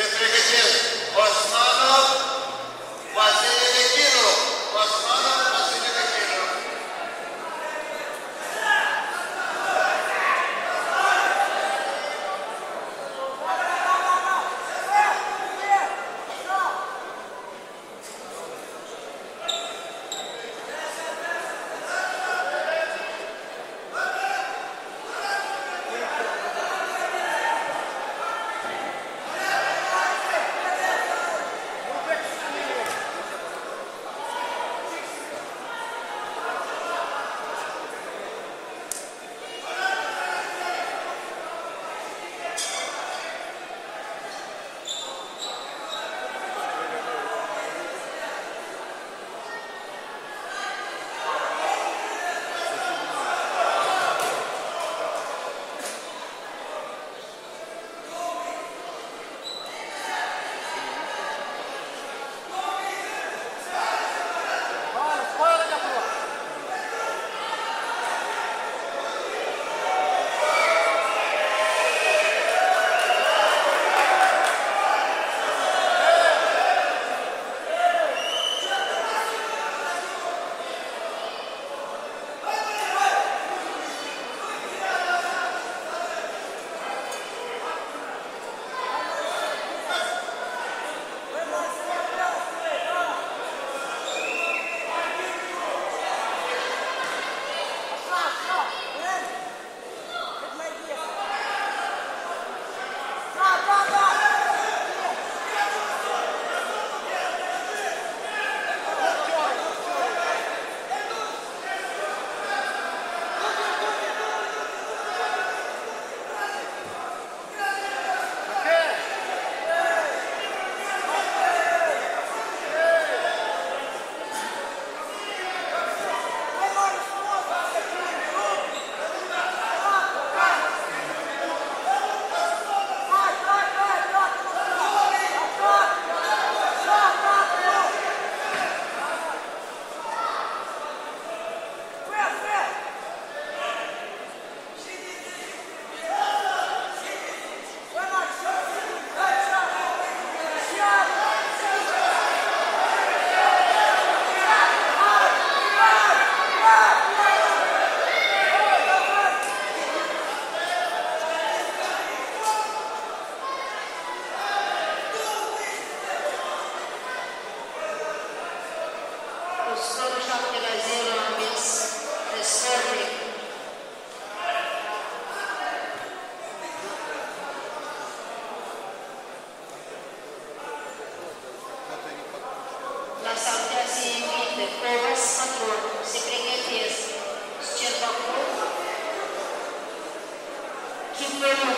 রেখেছে Thank you.